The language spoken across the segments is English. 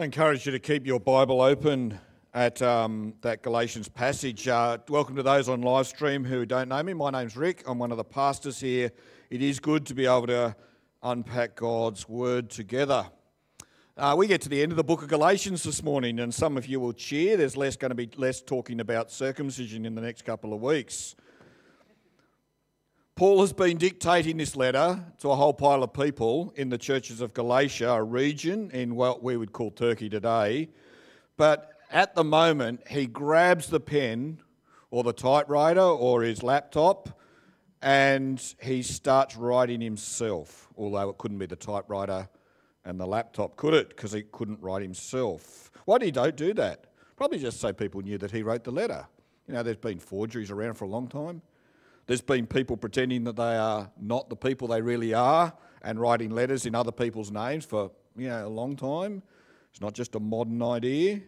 I encourage you to keep your Bible open at um, that Galatians passage. Uh, welcome to those on live stream who don't know me. My name's Rick. I'm one of the pastors here. It is good to be able to unpack God's Word together. Uh, we get to the end of the book of Galatians this morning, and some of you will cheer. There's less going to be less talking about circumcision in the next couple of weeks. Paul has been dictating this letter to a whole pile of people in the churches of Galatia, a region in what we would call Turkey today. But at the moment, he grabs the pen or the typewriter or his laptop and he starts writing himself, although it couldn't be the typewriter and the laptop, could it? Because he couldn't write himself. Why did he don't do that? Probably just so people knew that he wrote the letter. You know, there's been forgeries around for a long time. There's been people pretending that they are not the people they really are and writing letters in other people's names for you know a long time. It's not just a modern idea.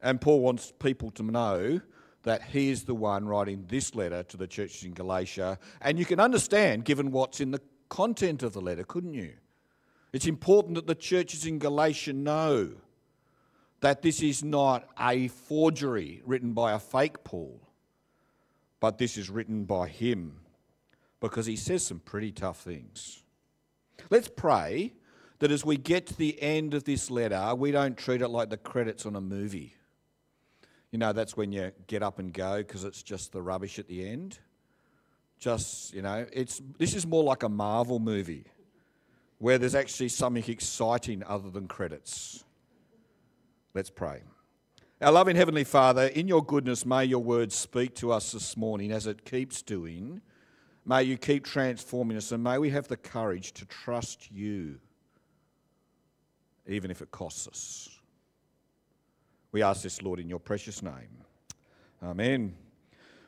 And Paul wants people to know that he is the one writing this letter to the churches in Galatia. And you can understand, given what's in the content of the letter, couldn't you? It's important that the churches in Galatia know that this is not a forgery written by a fake Paul but this is written by him because he says some pretty tough things. Let's pray that as we get to the end of this letter, we don't treat it like the credits on a movie. You know, that's when you get up and go because it's just the rubbish at the end. Just, you know, it's this is more like a Marvel movie where there's actually something exciting other than credits. Let's pray. Our loving Heavenly Father, in your goodness, may your word speak to us this morning as it keeps doing. May you keep transforming us, and may we have the courage to trust you, even if it costs us. We ask this, Lord, in your precious name. Amen.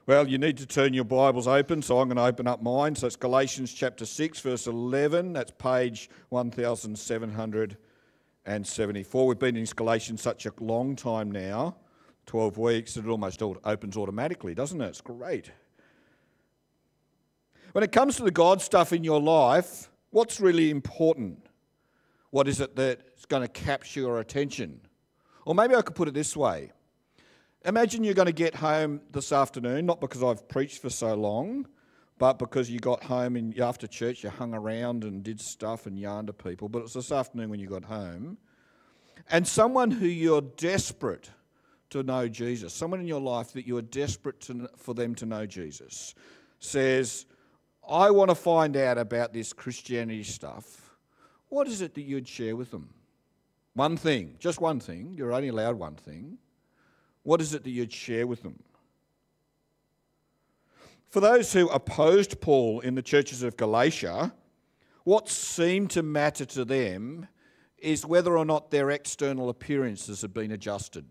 Well, you need to turn your Bibles open, so I'm going to open up mine. So it's Galatians chapter 6, verse 11. That's page 1700 and 74. We've been in Galatians such a long time now 12 weeks that it almost opens automatically, doesn't it? It's great. When it comes to the God stuff in your life, what's really important? What is it that's going to capture your attention? Or maybe I could put it this way Imagine you're going to get home this afternoon, not because I've preached for so long, but because you got home and after church you hung around and did stuff and yarned to people, but it's this afternoon when you got home, and someone who you're desperate to know Jesus, someone in your life that you are desperate to, for them to know Jesus, says, I want to find out about this Christianity stuff, what is it that you'd share with them? One thing, just one thing, you're only allowed one thing. What is it that you'd share with them? For those who opposed Paul in the churches of Galatia, what seemed to matter to them is whether or not their external appearances had been adjusted.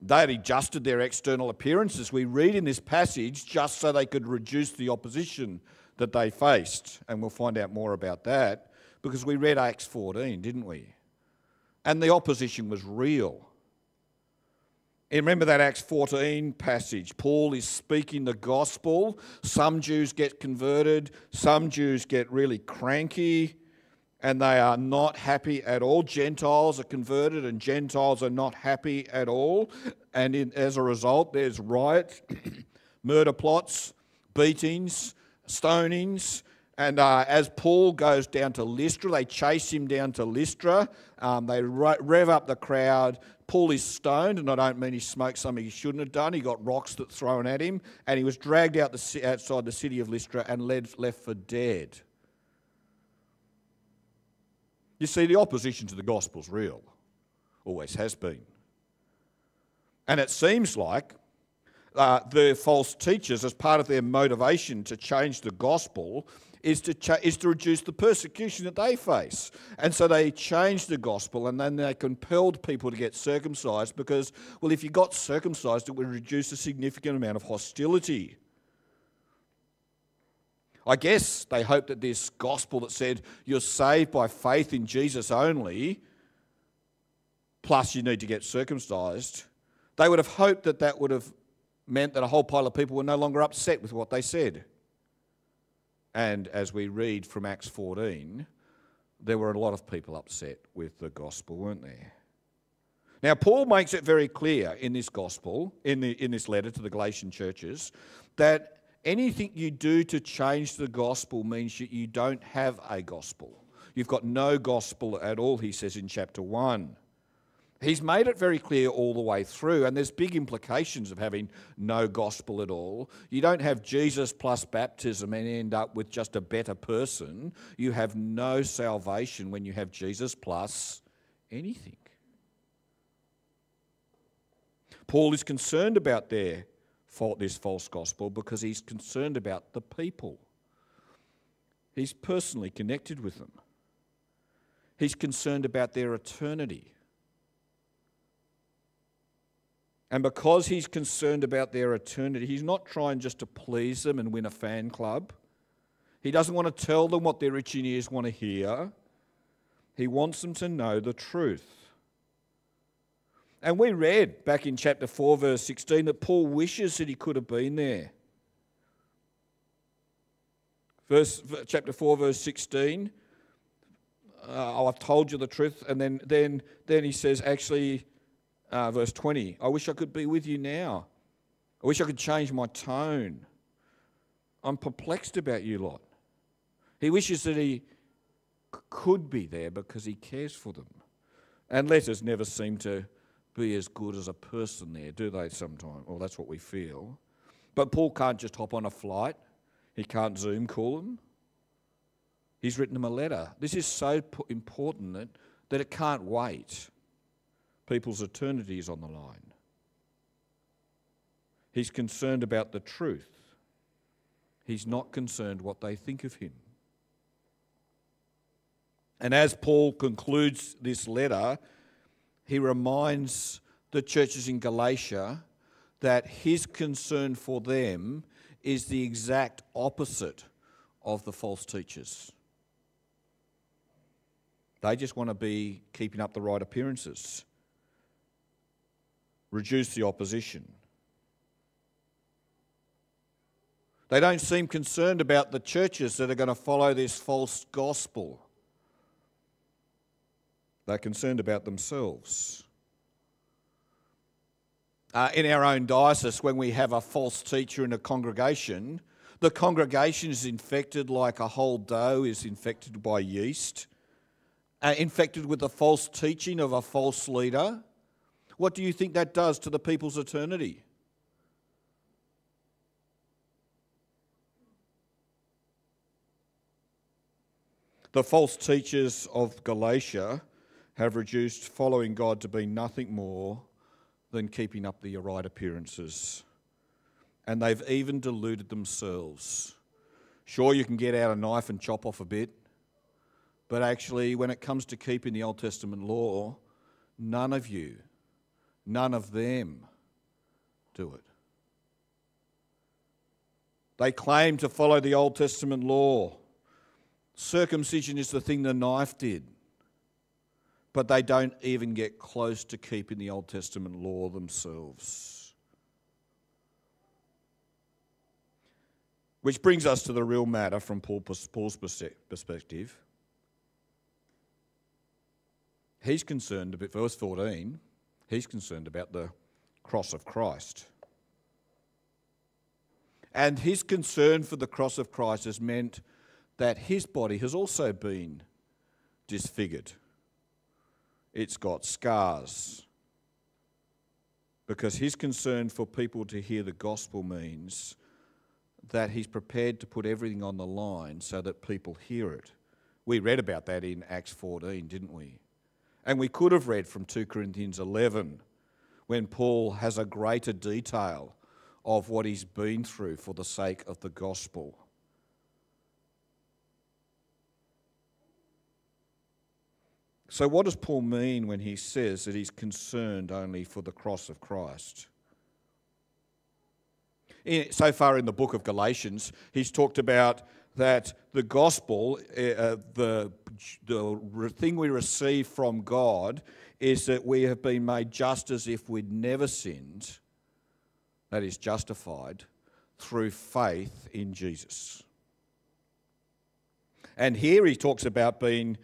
They had adjusted their external appearances, we read in this passage, just so they could reduce the opposition that they faced. And we'll find out more about that because we read Acts 14, didn't we? And the opposition was real. Remember that Acts 14 passage. Paul is speaking the gospel. Some Jews get converted, some Jews get really cranky, and they are not happy at all. Gentiles are converted, and Gentiles are not happy at all. And in, as a result, there's riots, murder plots, beatings, stonings. And uh, as Paul goes down to Lystra, they chase him down to Lystra. Um, they rev up the crowd. Paul is stoned, and I don't mean he smoked something he shouldn't have done. He got rocks that thrown at him, and he was dragged out the, outside the city of Lystra and led, left for dead. You see, the opposition to the gospel is real, always has been. And it seems like uh, the false teachers, as part of their motivation to change the gospel, is to, cha- is to reduce the persecution that they face. And so they changed the gospel and then they compelled people to get circumcised because, well, if you got circumcised, it would reduce a significant amount of hostility. I guess they hoped that this gospel that said you're saved by faith in Jesus only, plus you need to get circumcised, they would have hoped that that would have meant that a whole pile of people were no longer upset with what they said. And as we read from Acts 14, there were a lot of people upset with the gospel, weren't there? Now, Paul makes it very clear in this gospel, in, the, in this letter to the Galatian churches, that anything you do to change the gospel means that you don't have a gospel. You've got no gospel at all, he says in chapter 1. He's made it very clear all the way through, and there's big implications of having no gospel at all. You don't have Jesus plus baptism and end up with just a better person. You have no salvation when you have Jesus plus anything. Paul is concerned about their this false gospel because he's concerned about the people. He's personally connected with them. He's concerned about their eternity. And because he's concerned about their eternity, he's not trying just to please them and win a fan club. He doesn't want to tell them what their itching ears want to hear. He wants them to know the truth. And we read back in chapter 4, verse 16, that Paul wishes that he could have been there. Verse, chapter 4, verse 16. Uh, oh, I've told you the truth. And then, then, then he says, actually, uh, verse 20, I wish I could be with you now. I wish I could change my tone. I'm perplexed about you lot. He wishes that he could be there because he cares for them. And letters never seem to be as good as a person there, do they sometimes? Well, that's what we feel. But Paul can't just hop on a flight, he can't Zoom call them. He's written them a letter. This is so important that, that it can't wait. People's eternity is on the line. He's concerned about the truth. He's not concerned what they think of him. And as Paul concludes this letter, he reminds the churches in Galatia that his concern for them is the exact opposite of the false teachers. They just want to be keeping up the right appearances reduce the opposition. They don't seem concerned about the churches that are going to follow this false gospel. They're concerned about themselves. Uh, in our own diocese, when we have a false teacher in a congregation, the congregation is infected like a whole dough is infected by yeast, uh, infected with the false teaching of a false leader. What do you think that does to the people's eternity? The false teachers of Galatia have reduced following God to be nothing more than keeping up the right appearances. And they've even deluded themselves. Sure, you can get out a knife and chop off a bit, but actually, when it comes to keeping the Old Testament law, none of you None of them do it. They claim to follow the Old Testament law. Circumcision is the thing the knife did. But they don't even get close to keeping the Old Testament law themselves. Which brings us to the real matter from Paul's perspective. He's concerned about verse 14 He's concerned about the cross of Christ. And his concern for the cross of Christ has meant that his body has also been disfigured. It's got scars. Because his concern for people to hear the gospel means that he's prepared to put everything on the line so that people hear it. We read about that in Acts 14, didn't we? And we could have read from 2 Corinthians 11 when Paul has a greater detail of what he's been through for the sake of the gospel. So, what does Paul mean when he says that he's concerned only for the cross of Christ? so far in the book of Galatians, he's talked about that the gospel, eh, uh, the, the thing we receive from God, is that we have been made just as if we'd never sinned, that is, justified, through faith in Jesus. And here he talks about being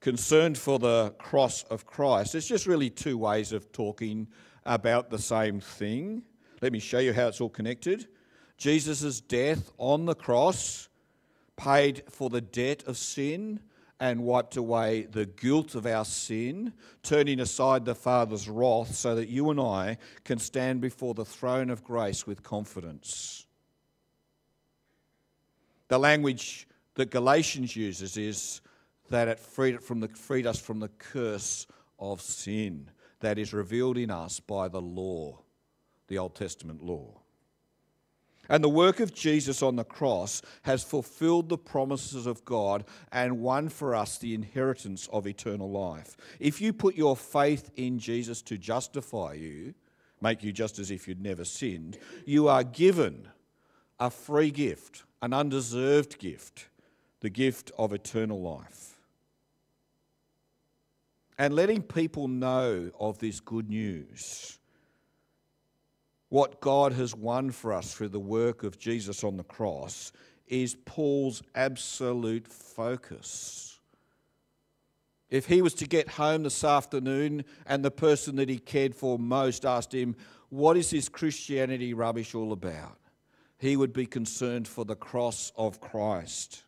concerned for the cross of Christ, it's just really two ways of talking about the same thing. Let me show you how it's all connected. Jesus' death on the cross paid for the debt of sin and wiped away the guilt of our sin, turning aside the Father's wrath so that you and I can stand before the throne of grace with confidence. The language that Galatians uses is that it freed, from the, freed us from the curse of sin that is revealed in us by the law, the Old Testament law. And the work of Jesus on the cross has fulfilled the promises of God and won for us the inheritance of eternal life. If you put your faith in Jesus to justify you, make you just as if you'd never sinned, you are given a free gift, an undeserved gift, the gift of eternal life. And letting people know of this good news what God has won for us through the work of Jesus on the cross is Paul's absolute focus. If he was to get home this afternoon and the person that he cared for most asked him, What is this Christianity rubbish all about? he would be concerned for the cross of Christ.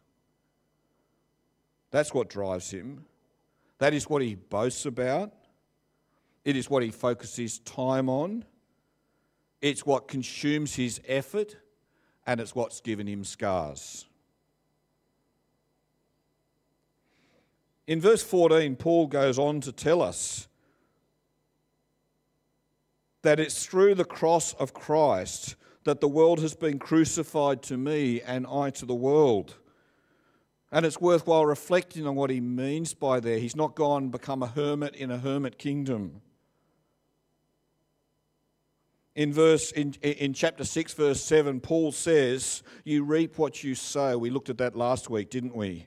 That's what drives him. That is what he boasts about. It is what he focuses time on. It's what consumes his effort, and it's what's given him scars. In verse 14, Paul goes on to tell us that it's through the cross of Christ that the world has been crucified to me and I to the world. And it's worthwhile reflecting on what he means by there. He's not gone and become a hermit in a hermit kingdom in verse in, in chapter 6 verse 7 paul says you reap what you sow. We looked at that last week didn't we?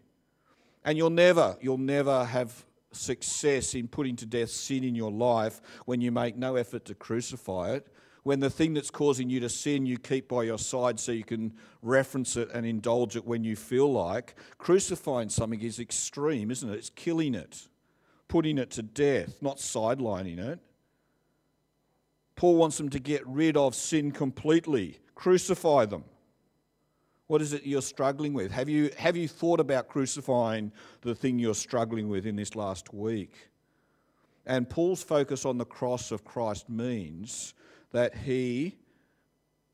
And you'll never you'll never have success in putting to death sin in your life when you make no effort to crucify it. When the thing that's causing you to sin you keep by your side so you can reference it and indulge it when you feel like. Crucifying something is extreme isn't it? It's killing it putting it to death not sidelining it Paul wants them to get rid of sin completely, crucify them. What is it you're struggling with? Have you, have you thought about crucifying the thing you're struggling with in this last week? And Paul's focus on the cross of Christ means that he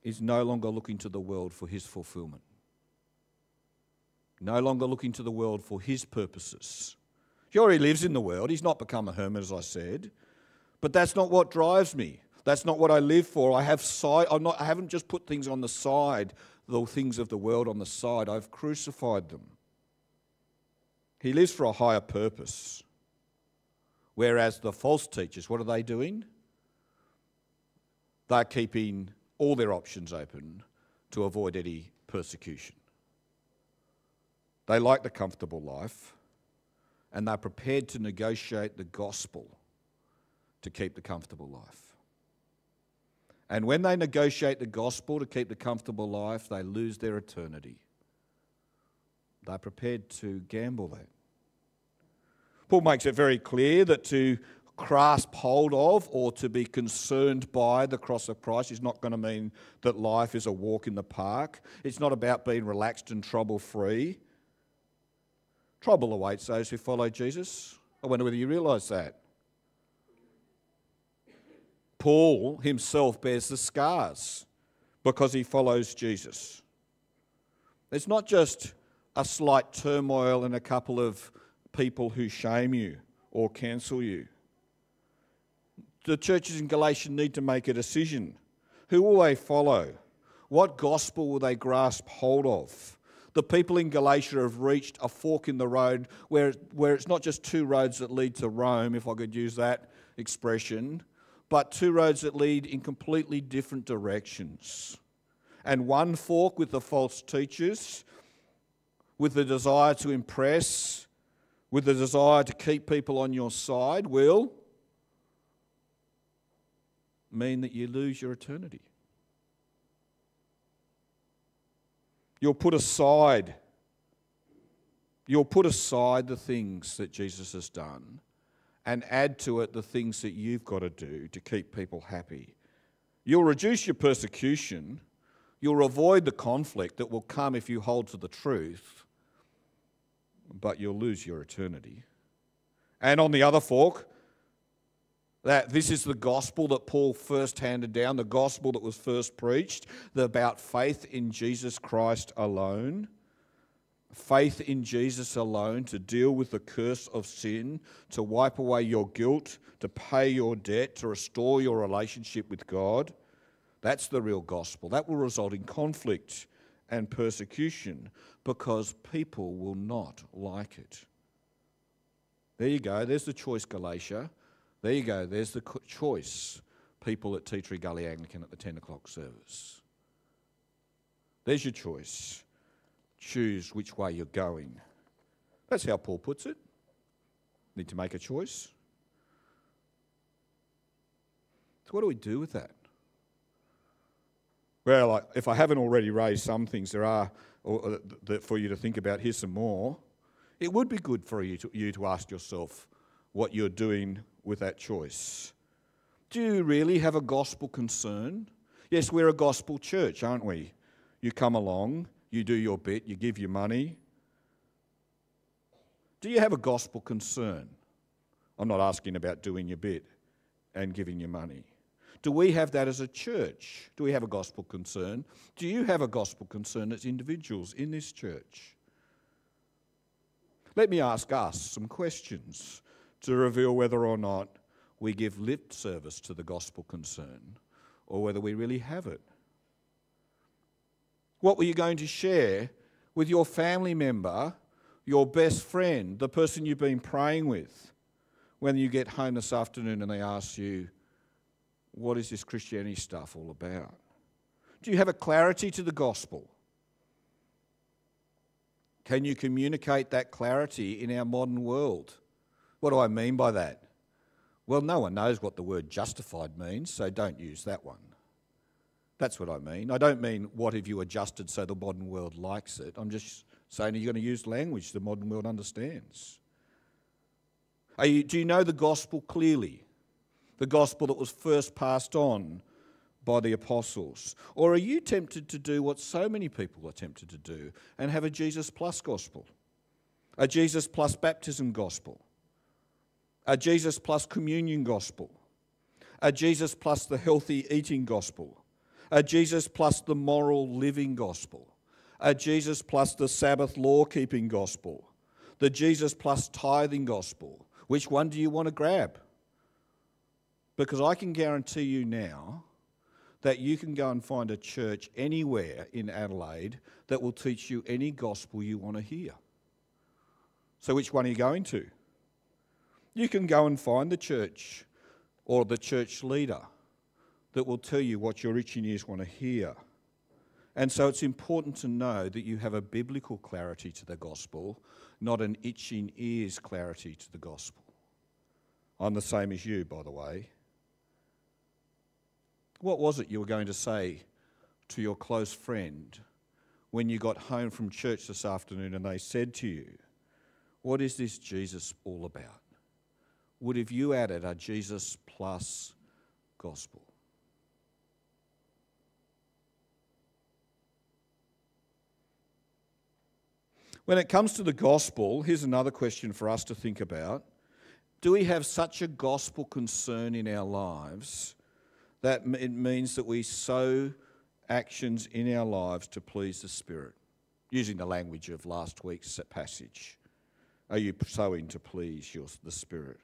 is no longer looking to the world for his fulfillment, no longer looking to the world for his purposes. Sure, He lives in the world, he's not become a hermit, as I said, but that's not what drives me. That's not what I live for. I have side, I'm not, I haven't just put things on the side, the things of the world on the side. I've crucified them. He lives for a higher purpose. Whereas the false teachers, what are they doing? They're keeping all their options open to avoid any persecution. They like the comfortable life and they're prepared to negotiate the gospel to keep the comfortable life. And when they negotiate the gospel to keep the comfortable life, they lose their eternity. They're prepared to gamble that. Paul makes it very clear that to grasp hold of or to be concerned by the cross of Christ is not going to mean that life is a walk in the park. It's not about being relaxed and trouble free. Trouble awaits those who follow Jesus. I wonder whether you realise that. Paul himself bears the scars because he follows Jesus. It's not just a slight turmoil and a couple of people who shame you or cancel you. The churches in Galatia need to make a decision. Who will they follow? What gospel will they grasp hold of? The people in Galatia have reached a fork in the road where, where it's not just two roads that lead to Rome, if I could use that expression, but two roads that lead in completely different directions. And one fork with the false teachers, with the desire to impress, with the desire to keep people on your side, will mean that you lose your eternity. You'll put aside You'll put aside the things that Jesus has done and add to it the things that you've got to do to keep people happy. You'll reduce your persecution. You'll avoid the conflict that will come if you hold to the truth, but you'll lose your eternity. And on the other fork, that this is the gospel that Paul first handed down, the gospel that was first preached, about faith in Jesus Christ alone faith in Jesus alone to deal with the curse of sin, to wipe away your guilt, to pay your debt, to restore your relationship with God. That's the real gospel. That will result in conflict and persecution because people will not like it. There you go. There's the choice, Galatia. There you go. There's the choice, people at Tea Tree Gully Anglican at the 10 o'clock service. There's your choice choose which way you're going. That's how Paul puts it. Need to make a choice. So, what do we do with that? Well, if I haven't already raised some things, there are for you to think about. Here's some more. It would be good for you to, you to ask yourself what you're doing with that choice. Do you really have a gospel concern? Yes, we're a gospel church, aren't we? You come along, you do your bit, you give your money. Do you have a gospel concern? I'm not asking about doing your bit and giving your money. Do we have that as a church? Do we have a gospel concern? Do you have a gospel concern as individuals in this church? Let me ask us some questions to reveal whether or not we give lip service to the gospel concern or whether we really have it. What were you going to share with your family member, your best friend, the person you've been praying with, when you get home this afternoon and they ask you, What is this Christianity stuff all about? Do you have a clarity to the gospel? Can you communicate that clarity in our modern world? What do I mean by that? Well, no one knows what the word justified means, so don't use that one. That's what I mean. I don't mean what have you adjusted so the modern world likes it. I'm just saying are you're going to use language the modern world understands. You, do you know the gospel clearly? The gospel that was first passed on by the apostles? Or are you tempted to do what so many people are tempted to do and have a Jesus plus gospel? A Jesus plus baptism gospel? A Jesus plus communion gospel? A Jesus plus the healthy eating gospel? A Jesus plus the moral living gospel, a Jesus plus the Sabbath law keeping gospel, the Jesus plus tithing gospel. Which one do you want to grab? Because I can guarantee you now that you can go and find a church anywhere in Adelaide that will teach you any gospel you want to hear. So, which one are you going to? You can go and find the church or the church leader that will tell you what your itching ears want to hear. And so it's important to know that you have a biblical clarity to the gospel, not an itching ears clarity to the gospel. I'm the same as you, by the way. What was it you were going to say to your close friend when you got home from church this afternoon and they said to you, What is this Jesus all about? Would have you added a Jesus plus gospel? When it comes to the gospel, here's another question for us to think about. Do we have such a gospel concern in our lives that it means that we sow actions in our lives to please the Spirit? Using the language of last week's passage. Are you sowing to please your, the Spirit?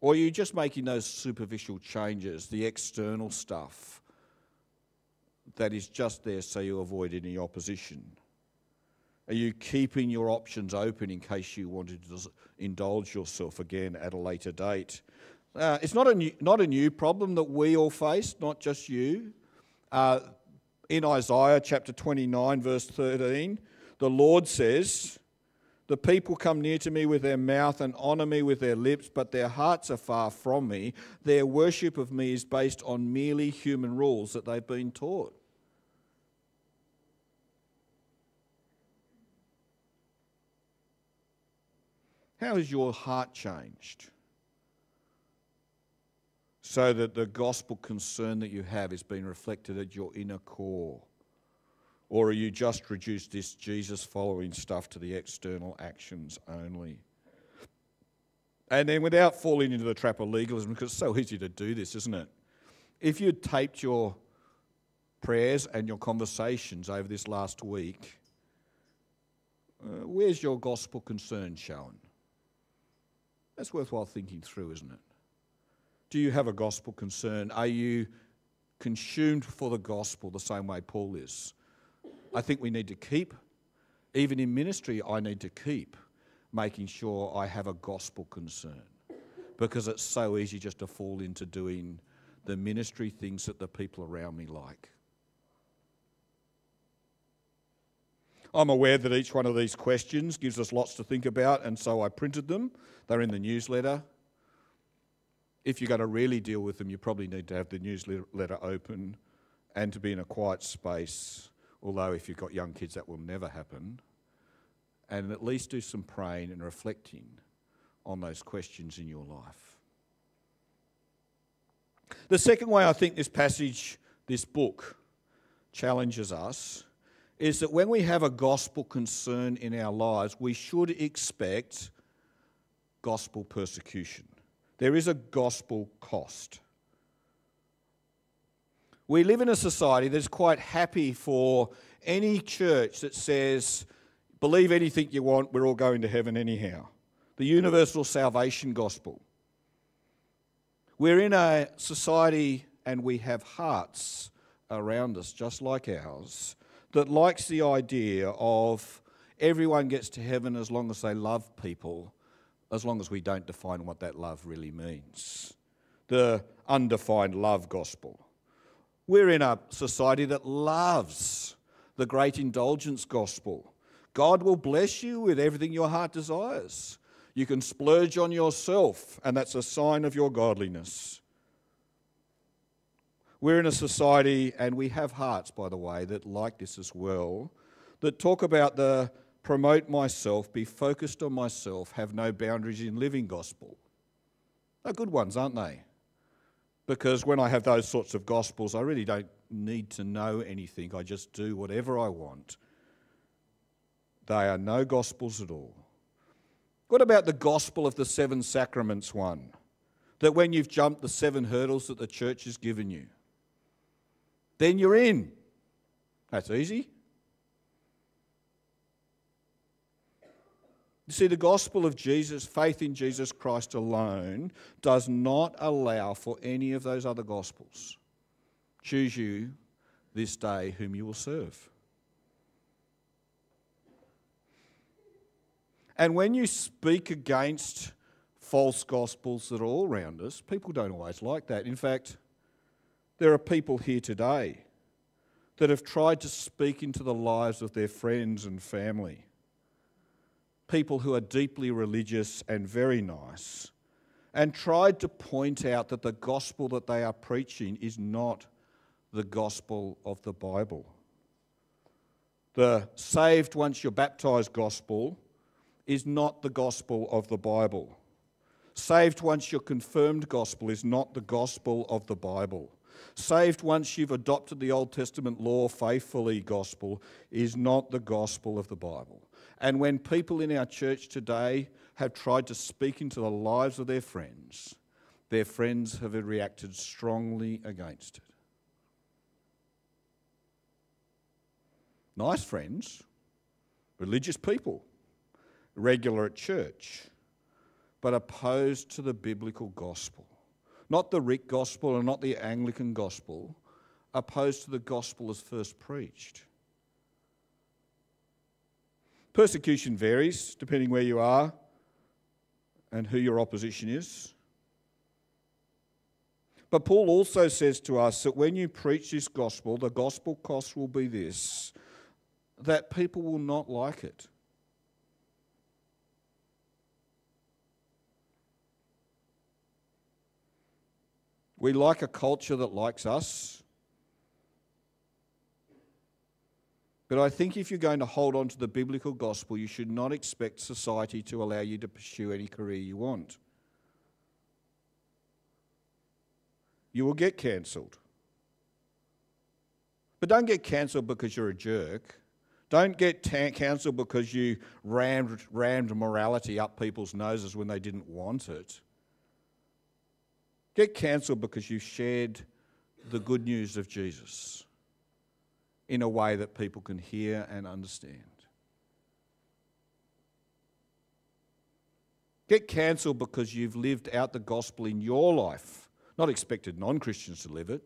Or are you just making those superficial changes, the external stuff that is just there so you avoid any opposition? Are you keeping your options open in case you wanted to indulge yourself again at a later date? Uh, it's not a, new, not a new problem that we all face, not just you. Uh, in Isaiah chapter 29, verse 13, the Lord says, The people come near to me with their mouth and honour me with their lips, but their hearts are far from me. Their worship of me is based on merely human rules that they've been taught. How has your heart changed? So that the gospel concern that you have is being reflected at your inner core. Or are you just reduced this Jesus following stuff to the external actions only? And then without falling into the trap of legalism, because it's so easy to do this, isn't it? If you taped your prayers and your conversations over this last week, uh, where's your gospel concern shown? That's worthwhile thinking through, isn't it? Do you have a gospel concern? Are you consumed for the gospel the same way Paul is? I think we need to keep, even in ministry, I need to keep making sure I have a gospel concern because it's so easy just to fall into doing the ministry things that the people around me like. I'm aware that each one of these questions gives us lots to think about, and so I printed them. They're in the newsletter. If you're going to really deal with them, you probably need to have the newsletter open and to be in a quiet space. Although, if you've got young kids, that will never happen. And at least do some praying and reflecting on those questions in your life. The second way I think this passage, this book, challenges us is that when we have a gospel concern in our lives, we should expect gospel persecution. There is a gospel cost. We live in a society that's quite happy for any church that says, believe anything you want, we're all going to heaven anyhow. The universal salvation gospel. We're in a society and we have hearts around us just like ours that likes the idea of everyone gets to heaven as long as they love people, as long as we don't define what that love really means. The undefined love gospel. We're in a society that loves the great indulgence gospel. God will bless you with everything your heart desires. You can splurge on yourself, and that's a sign of your godliness. We're in a society, and we have hearts, by the way, that like this as well, that talk about the promote myself, be focused on myself, have no boundaries in living gospel. They're good ones, aren't they? Because when I have those sorts of gospels, I really don't need to know anything. I just do whatever I want. They are no gospels at all. What about the gospel of the seven sacraments one? That when you've jumped the seven hurdles that the church has given you, then you're in. That's easy. You see, the gospel of Jesus, faith in Jesus Christ alone, does not allow for any of those other gospels. Choose you this day whom you will serve. And when you speak against false gospels that are all around us, people don't always like that. In fact, there are people here today that have tried to speak into the lives of their friends and family. People who are deeply religious and very nice, and tried to point out that the gospel that they are preaching is not the gospel of the Bible. The saved once you're baptized gospel is not the gospel of the Bible. Saved once you're confirmed gospel is not the gospel of the Bible. Saved once you've adopted the Old Testament law faithfully gospel is not the gospel of the Bible. And when people in our church today have tried to speak into the lives of their friends, their friends have reacted strongly against it. Nice friends, religious people, regular at church, but opposed to the biblical gospel not the Rick gospel and not the Anglican gospel, opposed to the gospel as first preached. Persecution varies depending where you are and who your opposition is. But Paul also says to us that when you preach this gospel, the gospel cost will be this that people will not like it. We like a culture that likes us. But I think if you're going to hold on to the biblical gospel, you should not expect society to allow you to pursue any career you want. You will get cancelled. But don't get cancelled because you're a jerk. Don't get ta- cancelled because you rammed, rammed morality up people's noses when they didn't want it. Get cancelled because you shared the good news of Jesus in a way that people can hear and understand. Get cancelled because you've lived out the gospel in your life, not expected non Christians to live it,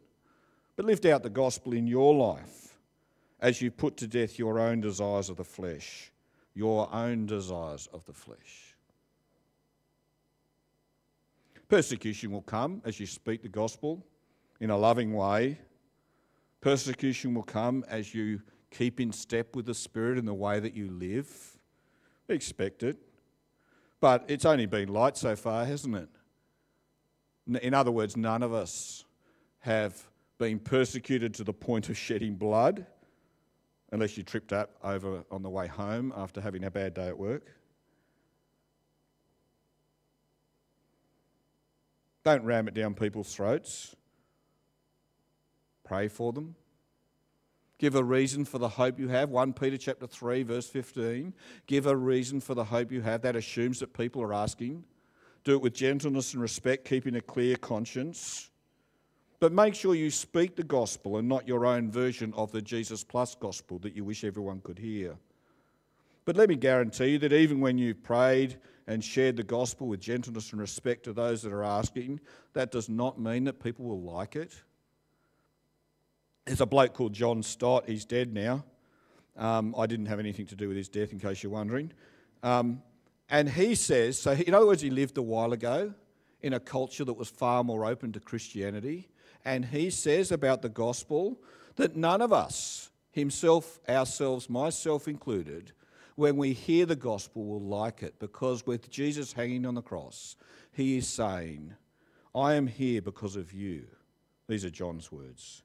but lived out the gospel in your life as you put to death your own desires of the flesh, your own desires of the flesh. Persecution will come as you speak the gospel in a loving way. Persecution will come as you keep in step with the Spirit in the way that you live. Expect it. But it's only been light so far, hasn't it? In other words, none of us have been persecuted to the point of shedding blood, unless you tripped up over on the way home after having a bad day at work. Don't ram it down people's throats. Pray for them. Give a reason for the hope you have. 1 Peter chapter 3 verse 15. Give a reason for the hope you have. That assumes that people are asking. Do it with gentleness and respect, keeping a clear conscience. But make sure you speak the gospel and not your own version of the Jesus plus gospel that you wish everyone could hear. But let me guarantee you that even when you've prayed and shared the gospel with gentleness and respect to those that are asking, that does not mean that people will like it. There's a bloke called John Stott. He's dead now. Um, I didn't have anything to do with his death, in case you're wondering. Um, and he says, so in other words, he lived a while ago in a culture that was far more open to Christianity. And he says about the gospel that none of us, himself, ourselves, myself included, when we hear the gospel will like it because with Jesus hanging on the cross, he is saying, I am here because of you. These are John's words.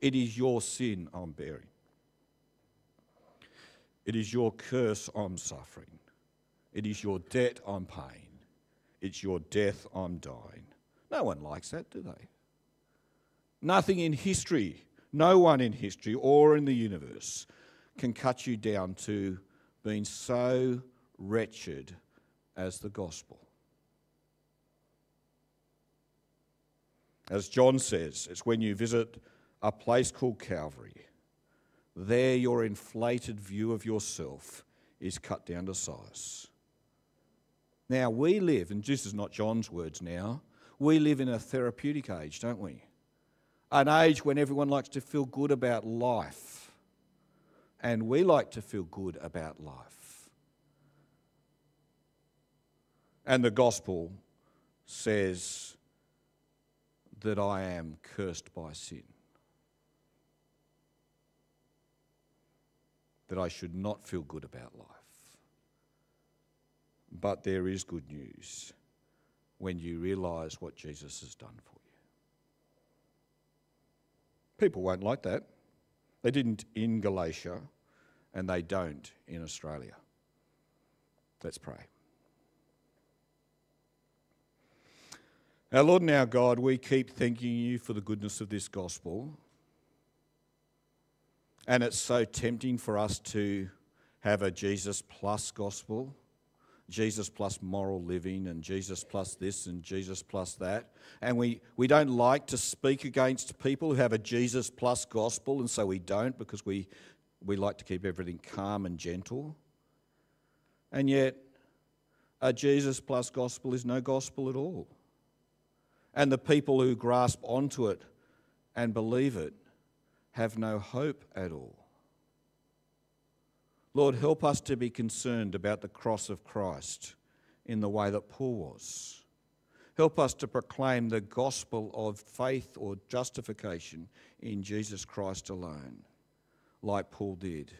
It is your sin I'm bearing. It is your curse I'm suffering. It is your debt I'm paying. It's your death I'm dying. No one likes that, do they? Nothing in history, no one in history or in the universe can cut you down to being so wretched as the gospel. As John says, it's when you visit a place called Calvary. There, your inflated view of yourself is cut down to size. Now, we live, and this is not John's words now, we live in a therapeutic age, don't we? An age when everyone likes to feel good about life. And we like to feel good about life. And the gospel says that I am cursed by sin. that I should not feel good about life. But there is good news when you realise what Jesus has done for you. People won't like that. They didn't in Galatia, and they don't in Australia. Let's pray. Our Lord and our God, we keep thanking you for the goodness of this gospel. And it's so tempting for us to have a Jesus plus gospel, Jesus plus moral living, and Jesus plus this and Jesus plus that. And we, we don't like to speak against people who have a Jesus plus gospel, and so we don't because we, we like to keep everything calm and gentle. And yet, a Jesus plus gospel is no gospel at all. And the people who grasp onto it and believe it have no hope at all. Lord, help us to be concerned about the cross of Christ in the way that Paul was. Help us to proclaim the gospel of faith or justification in Jesus Christ alone, like Paul did.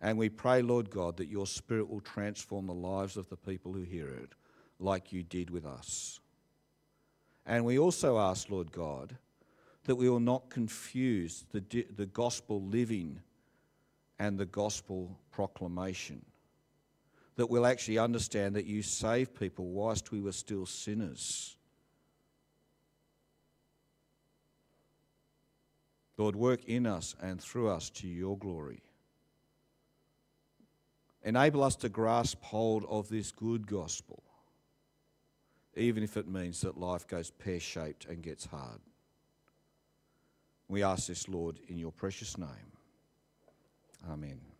And we pray, Lord God, that your Spirit will transform the lives of the people who hear it, like you did with us. And we also ask, Lord God, that we will not confuse the, the gospel living and the gospel proclamation. That we'll actually understand that you saved people whilst we were still sinners. Lord, work in us and through us to your glory. Enable us to grasp hold of this good gospel, even if it means that life goes pear shaped and gets hard. We ask this, Lord, in your precious name. Amen.